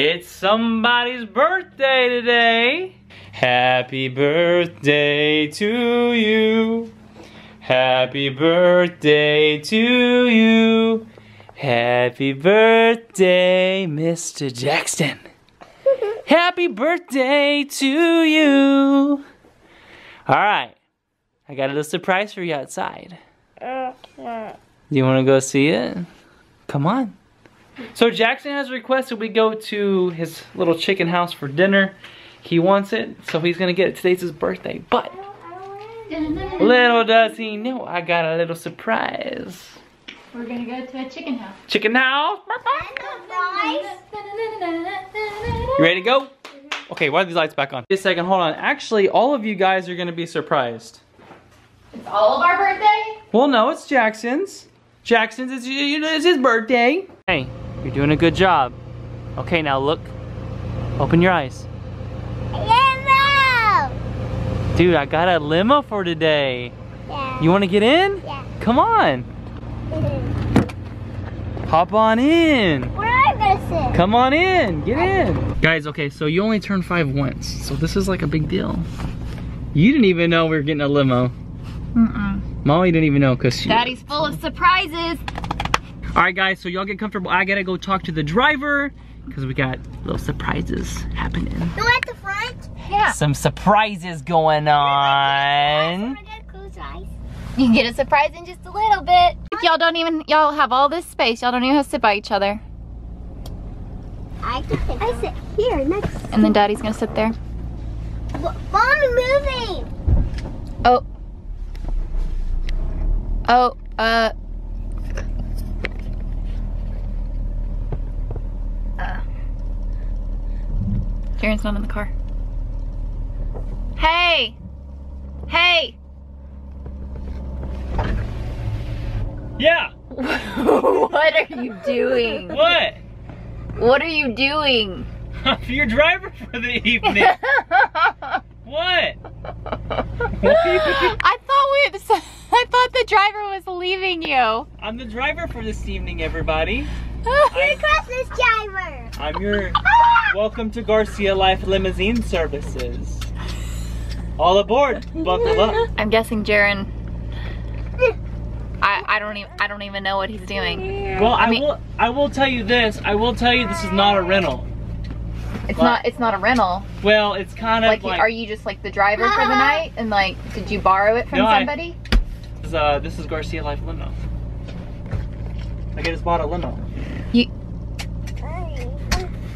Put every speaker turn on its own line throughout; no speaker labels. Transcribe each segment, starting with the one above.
It's somebody's birthday today. Happy birthday to you. Happy birthday to you. Happy birthday, Mr. Jackson. Happy birthday to you. All right. I got a little surprise for you outside. Uh, uh. Do you want to go see it? Come on. So Jackson has requested we go to his little chicken house for dinner. He wants it, so he's gonna get it. Today's his birthday. But little does he know, I got a little surprise.
We're gonna go to a chicken house.
Chicken house. You ready to go? Okay, why are these lights back on? Just a second, hold on. Actually, all of you guys are gonna be surprised.
It's all of our birthday?
Well, no, it's Jackson's. Jackson's, it's, it's his birthday. Hey, you're doing a good job. Okay, now look. Open your eyes.
Limo!
Dude, I got a limo for today.
Yeah.
You want to get in?
Yeah.
Come on. Hop on in.
Where am I gonna sit?
Come on in. Get in. Guys, okay, so you only turn five once. So this is like a big deal. You didn't even know we were getting a limo.
Mm-mm.
Molly didn't even know because she...
Daddy's full of surprises.
All right, guys, so y'all get comfortable. I gotta go talk to the driver because we got little surprises happening.
You at the front?
Yeah.
Some surprises going on.
I gotta close eyes.
You can get a surprise in just a little bit. Y'all don't even, y'all have all this space. Y'all don't even have to sit by each other.
I can sit. I sit here next.
And then daddy's gonna sit there.
Mommy moving.
Oh. Oh. Uh. Jaren's not in the car. Hey! Hey!
Yeah.
what are you doing?
What?
What are you doing?
I'm your driver for the evening. what?
I thought we I thought the driver was leaving you.
I'm the driver for this evening, everybody.
Merry Christmas, driver.
I'm your welcome to Garcia Life Limousine Services. All aboard. Buckle up.
I'm guessing Jaren I, I don't even I don't even know what he's doing.
Well, I,
mean-
will I will tell you this. I will tell you this is not a rental.
It's
What?
not it's not a rental.
Well, it's kind of
Like,
like,
are you just like the driver for the night and like did you borrow it from
No, I-
somebody?
This is, uh, this is Garcia Life Limo. Like I just bought a limo.
You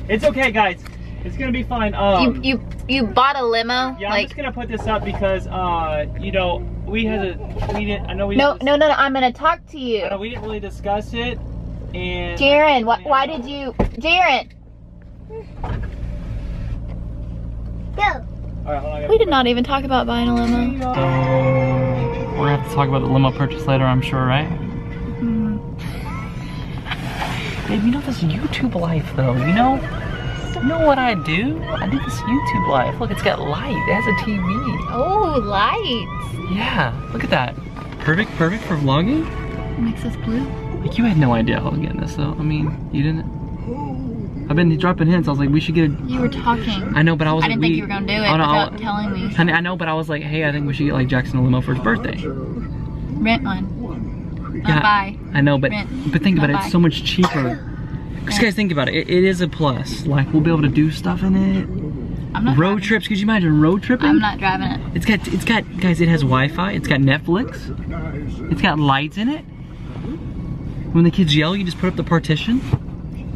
It's okay, guys. It's gonna be fine. Um,
you you you bought a limo?
yeah, I'm just gonna put this up because, uh, you know, we had a, we didn't, I know we
no
didn't,
no no no I'm gonna talk to you.
I know we didn't really discuss it, and
Jaren, wh- why did you Jaren?
Go.
All right, hold on,
We did not even talk about buying a limo.
So, we're gonna have to talk about the limo purchase later, I'm sure, right? Babe, you know this YouTube life though, you know? You know what I do? I do this YouTube life. Look, it's got light. It has a TV.
Oh, lights.
Yeah, look at that. Perfect, perfect for vlogging.
Makes us blue.
Like you had no idea I was getting this though. I mean, you didn't. I've been dropping hints. I was like, we should get a.
You were talking.
I know, but I was.
I didn't
we,
think you were gonna do it
Oh, no,
without
I-
telling me.
Honey, I know, but I was like, hey, I think we should get like Jackson a limo for his birthday.
Rent one.
Yeah.
buy.
I know, but
Rent.
but think about it.
Not
It's so much cheaper. Because guys, think about it. it. It is a plus. Like we'll be able to do stuff in it.
I'm not
Road
driving
trips. Could you imagine road tripping?
I'm not driving it.
It's got it's got guys. It has Wi-Fi. It's got Netflix. It's got lights in it. When the kids yell, you just put up the partition.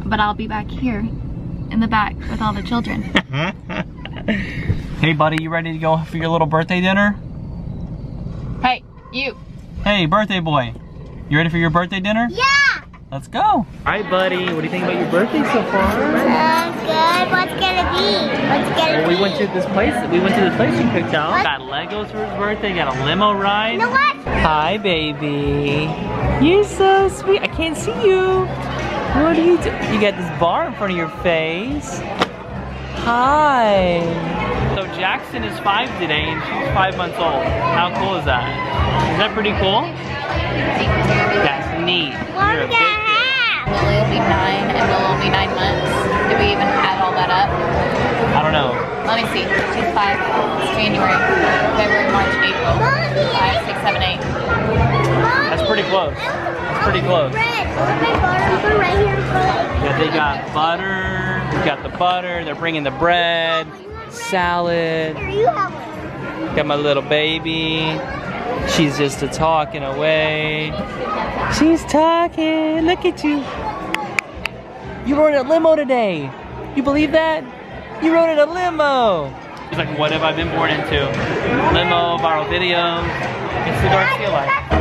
But I'll be back here in the back with all the children.
hey, buddy, you ready to go for your little birthday dinner?
hey, you.
Hey, birthday boy, you ready for your birthday dinner?
Yeah.
Let's go. All right, buddy. What do you think about your birthday so far?
Sounds good. What's gonna be? What's gonna
Well,
be?
we went to this place. We went to this place you picked out. Got Legos for his birthday. Got a limo ride.
You know what?
Hi, baby. You're so sweet. I can't see you. What are you do? You got this bar in front of your face. Hi. So Jackson is five today, and she's five months old. How cool is that? Is that pretty cool? That's neat.
What
You're a big
gonna
kid.
have?
Lily will be nine and Will will be nine months. Did we even add all that up.
I don't know.
Let me see. She's five. It's January, February, March, April. Five, six, seven, eight.
That's pretty close. That's pretty close.
Bread. My butter right here.
Yeah, they got butter. We got the butter. They're bringing the bread, salad.
Here, you have.
Got my little baby. She's just a talking away. She's talking. Look at you. You rode a limo today. You believe that? You rode in a limo. He's like, what have I been born into? Limo, viral videos. It's the Garcia life.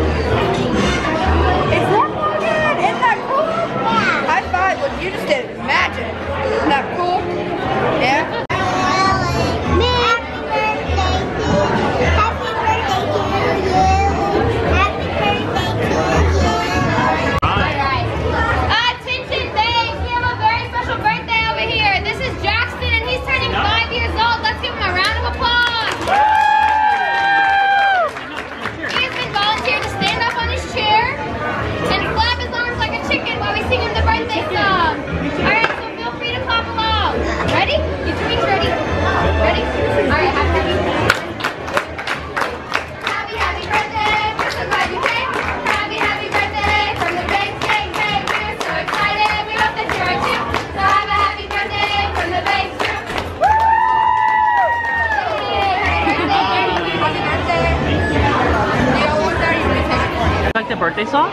Birthday song?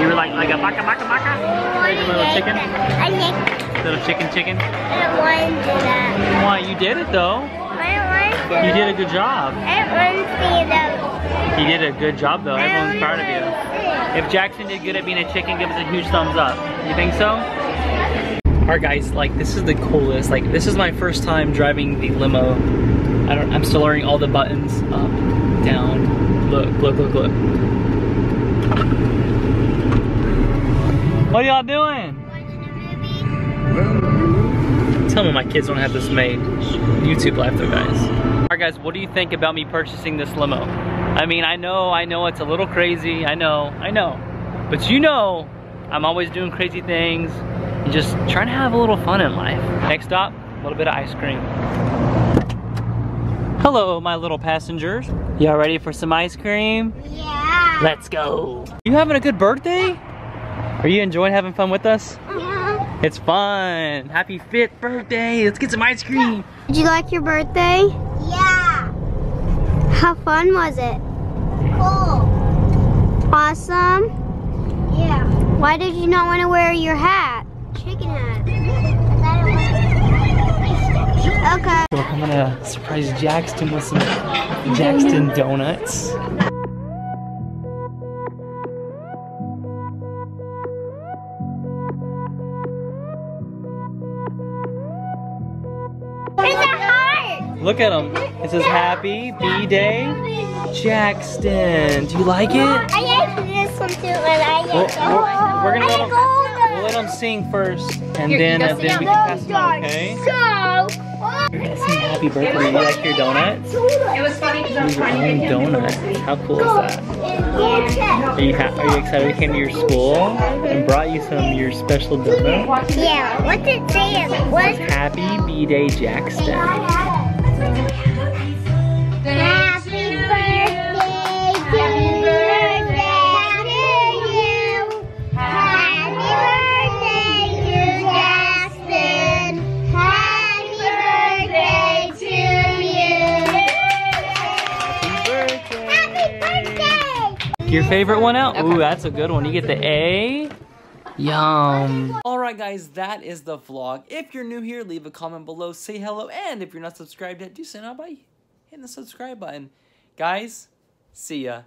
You were
like, like a baka baka baka? Like a little chicken?
I
Little chicken chicken?
I don't want to do that.
Why, you did it though.
I want to.
You did a good job.
I want to see them.
You did a good job though. Everyone's proud of you. If Jackson did good at being a chicken, give us a huge thumbs up. You think so? Alright guys, like this is the coolest. Like this is my first time driving the limo. I don't I'm still learning all the buttons. Up, down. Look, look, look, look. What y'all doing? Tell me my kids don't have this made. YouTube life though, guys. Alright guys, what do you think about me purchasing this limo? I mean, I know, I know it's a little crazy. I know, I know. But you know, I'm always doing crazy things and just trying to have a little fun in life. Next stop, a little bit of ice cream. Hello, my little passengers. Y'all ready for some ice cream?
Yeah.
Let's go. You having a good birthday? Are you enjoying having fun with us?
Yeah.
It's fun. Happy fifth birthday. Let's get some ice cream.
Did you like your birthday? Yeah. How fun was it? Cool. Awesome. Yeah. Why did you not want to wear your hat? Chicken hat. Okay.
So I'm gonna surprise Jackson with some Jackson donuts. Look at him. It says Happy B-Day Jackson. Do you like it?
I like this one too, but I
Well,
like
we're, we're gonna let
I
him, we'll let him sing first, and
Here,
then,
you go sit
then we can pass him on, okay?
So.
You're gonna sing Happy Birthday. You like your donuts?
It was funny because I was
Your
trying to
own
get him
donut. How cool is that? Are you, ha- are you excited we came to your school and brought you some of your special donuts?
Yeah, what's it saying? What's
Happy B-Day Jackson. Your favorite one out? Ooh, that's a good one. You get the A. Yum. Alright guys, that is the vlog. If you're new here, leave a comment below, say hello, and if you're not subscribed yet, do so now by hitting the subscribe button. Guys, see ya.